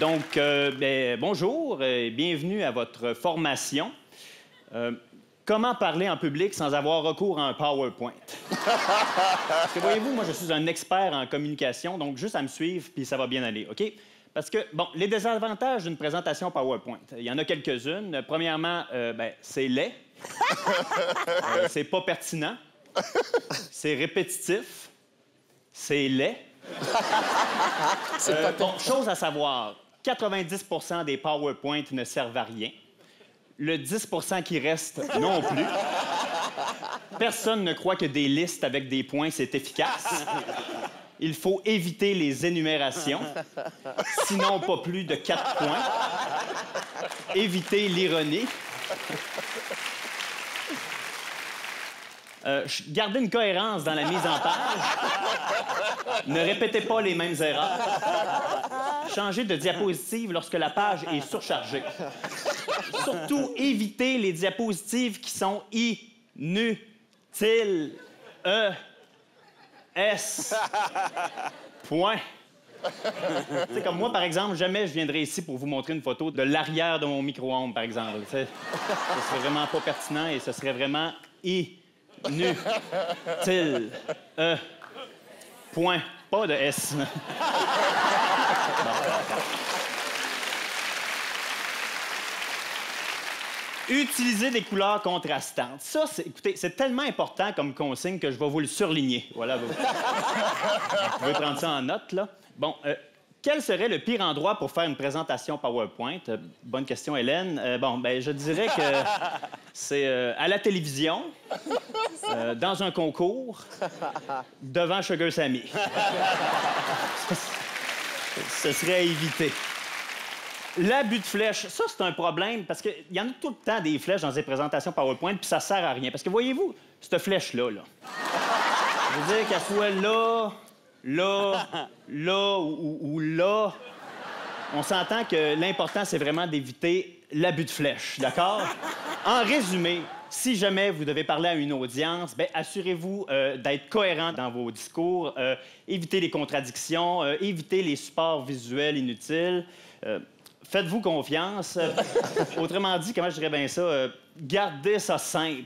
Donc, euh, ben, bonjour et bienvenue à votre formation. Euh, comment parler en public sans avoir recours à un PowerPoint? Parce que voyez-vous, moi, je suis un expert en communication, donc juste à me suivre, puis ça va bien aller, OK? Parce que, bon, les désavantages d'une présentation PowerPoint, il y en a quelques-unes. Premièrement, euh, ben, c'est laid. Euh, c'est pas pertinent. C'est répétitif. C'est laid. Euh, bon, chose à savoir, 90% des PowerPoint ne servent à rien. Le 10% qui reste non plus. Personne ne croit que des listes avec des points, c'est efficace. Il faut éviter les énumérations, sinon pas plus de quatre points. Éviter l'ironie. Euh, gardez une cohérence dans la mise en page. Ne répétez pas les mêmes erreurs. Changez de diapositive lorsque la page est surchargée. Surtout, évitez les diapositives qui sont inutiles. E. S. Point. C'est comme moi, par exemple, jamais je viendrai ici pour vous montrer une photo de l'arrière de mon micro-ondes, par exemple. Ce serait vraiment pas pertinent et ce serait vraiment inutile. E. Point. Pas de S. Utiliser des couleurs contrastantes. Ça, écoutez, c'est tellement important comme consigne que je vais vous le surligner. Voilà. Vous, vous pouvez prendre ça en note, là. Bon, euh, quel serait le pire endroit pour faire une présentation PowerPoint? Euh, bonne question, Hélène. Euh, bon, ben, je dirais que c'est à la télévision, dans un concours, devant Sugar Sammy. Ce serait à éviter. L'abus de flèches, ça, c'est un problème parce qu'il y en a tout le temps des flèches dans les présentations PowerPoint, puis ça sert à rien. Parce que voyez-vous, cette flèche-là, là, je veux dire qu'elle soit là, là, là ou là, on s'entend que l'important, c'est vraiment d'éviter l'abus de flèche, d'accord? En résumé, si jamais vous devez parler à une audience, ben, assurez-vous euh, d'être cohérent dans vos discours, euh, évitez les contradictions, euh, évitez les supports visuels inutiles. Faites-vous confiance. Autrement dit, comment je dirais bien ça? gardez ça simple.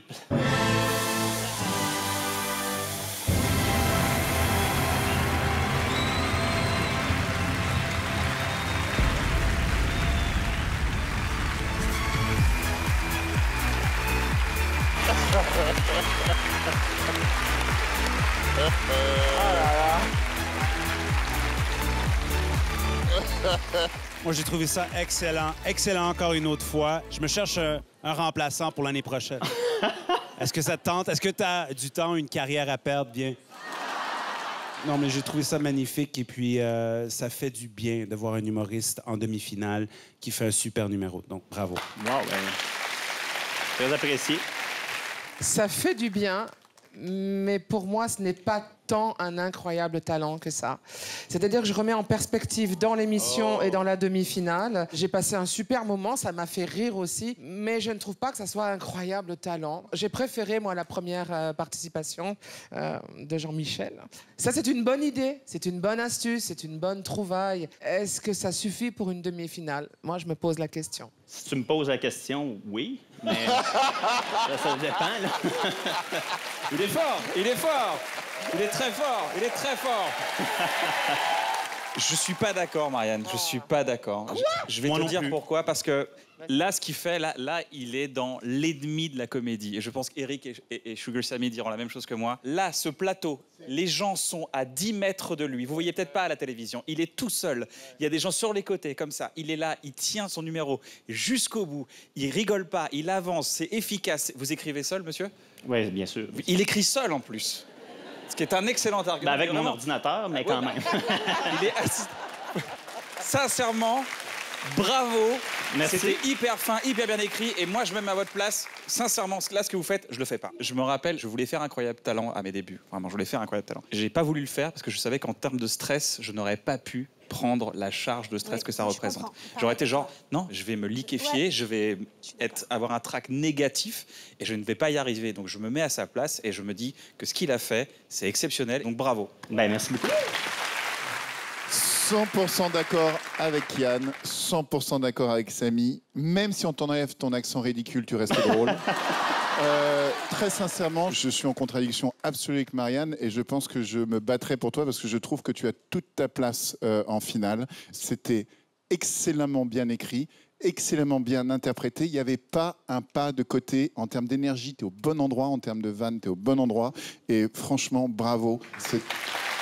Moi, j'ai trouvé ça excellent. Excellent encore une autre fois. Je me cherche un, remplaçant pour l'année prochaine. Est-ce que ça te tente? Est-ce que tu as du temps, une carrière à perdre? Bien. Non, mais j'ai trouvé ça magnifique et puis euh, ça fait du bien de voir un humoriste en demi-finale qui fait un super numéro. Donc, bravo. Wow, ben, très apprécié. Ça fait du bien, mais pour moi, ce n'est pas tant un incroyable talent que ça. C'est-à-dire que je remets en perspective dans l'émission et dans la demi-finale. J'ai passé un super moment, ça m'a fait rire aussi, mais je ne trouve pas que ça soit un incroyable talent. J'ai préféré, moi, la première euh, participation euh, de Jean-Michel. Ça, c'est une bonne idée, c'est une bonne astuce, c'est une bonne trouvaille. Est-ce que ça suffit pour une demi-finale? Moi, je me pose la question. Si tu me poses la question, oui, mais ça, ça dépend. Là. Il est fort, il est fort, il est très fort, il est très fort. Je suis pas d'accord, Marianne. Je suis pas d'accord. Je, je vais Moi te non dire plus. pourquoi. Parce que là, ce qu'il fait, là, là, il est dans l'ennemi de la comédie. Et je pense qu'Eric et, et- et Sugar Sammy diront la même chose que moi. Là, ce plateau, les gens sont à 10 mètres de lui. Vous voyez peut-être pas à la télévision. Il est tout seul. Il y a des gens sur les côtés, comme ça. Il est là, il tient son numéro jusqu'au bout. Il rigole pas, il avance, c'est efficace. Vous écrivez seul, monsieur? Oui, bien sûr. Il écrit seul en plus. Qui est un excellent argument. Ben, avec mon ordinateur, mais quand Ouais, même. Il est assis- Sincèrement, bravo. Merci. C'était hyper fin, hyper bien écrit. Et moi, je me mets à votre place. Sincèrement, là, ce que vous faites, je le fais pas. Je me rappelle, je voulais faire Incroyable Talent à mes débuts. Vraiment, je voulais faire Incroyable Talent. J'ai pas voulu le faire parce que je savais qu'en termes de stress, je n'aurais pas pu prendre la charge de stress Oui, que ça représente. J'aurais été genre, non, je vais me liquéfier, Ouais. je vais être, avoir un trac négatif et je ne vais pas y arriver. Donc je me mets à sa place et je me dis que ce qu'il a fait, c'est exceptionnel. Donc bravo. Ben, merci beaucoup. 100% d'accord avec Yann, 100% d'accord avec Samy. Même si on t'enlève ton accent ridicule, tu restes drôle. Euh, très sincèrement, je suis en contradiction absolue avec Marianne et je pense que je me battrai pour toi parce que je trouve que tu as toute ta place euh, en finale. C'était excellemment bien écrit, excellemment bien interprété. Il n'y avait pas un pas de côté en termes d'énergie. Tu es au bon endroit, en termes de vanne, tu es au bon endroit. Et franchement, bravo. C'est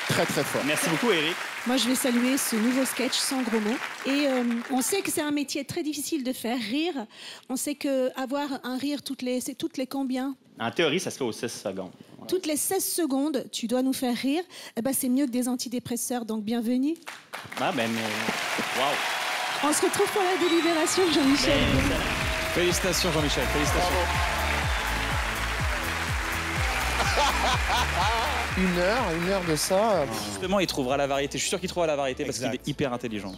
très très fort. Merci beaucoup, Eric. Moi, je vais saluer ce nouveau sketch sans gros mots. Et euh, on sait que c'est un métier très difficile de faire rire. On sait que avoir un rire toutes les, c'est toutes les combien? En théorie, ça se fait aux 6 secondes. Toutes les 16 secondes, tu dois nous faire rire. Eh ben, c'est mieux que des antidépresseurs, donc bienvenue. Ah, ben, mais. Wow. On se retrouve pour la délibération, Jean-Michel. Félicitations, Jean-Michel. Félicitations. Une heure, une heure de ça. Justement, il trouvera la variété. Je suis sûr qu'il trouvera la variété parce qu'il est hyper intelligent.